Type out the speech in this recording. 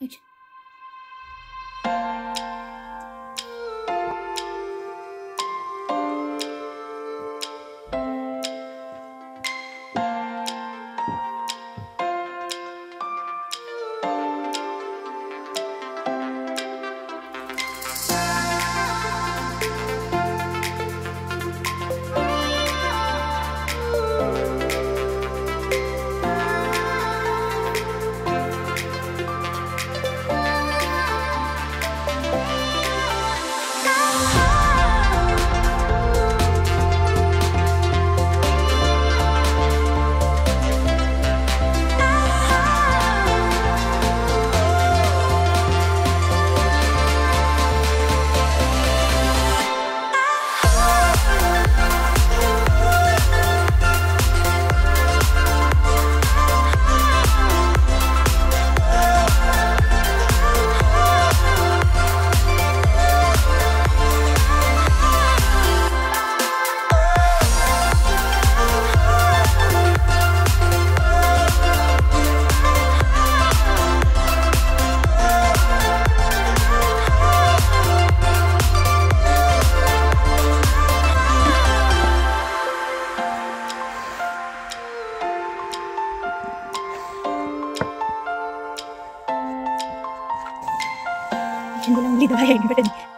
اچھا Lang ulit bahaya ini pada ni.